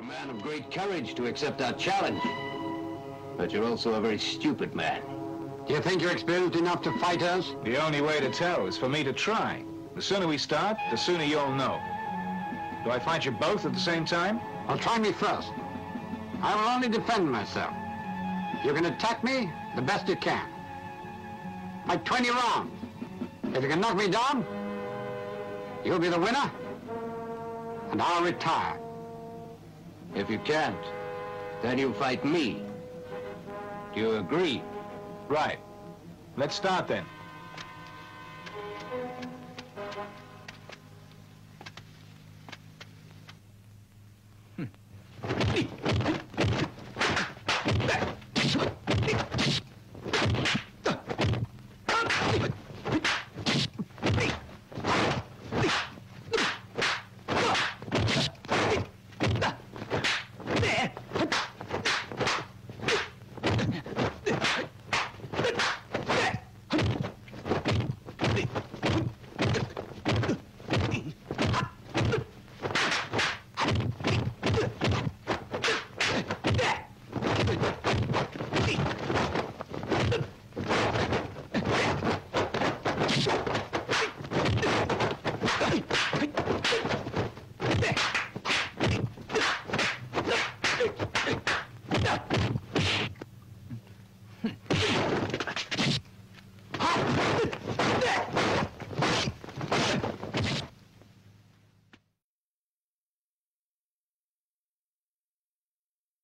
a man of great courage to accept our challenge. But you're also a very stupid man. Do you think you're experienced enough to fight us? The only way to tell is for me to try. The sooner we start, the sooner you'll know. Do I fight you both at the same time? Well, try me first. I will only defend myself. You can attack me the best you can. Like 20 rounds. If you can knock me down, you'll be the winner, and I'll retire. If you can't, then you fight me. Do you agree? Right. Let's start then. Back. Ha!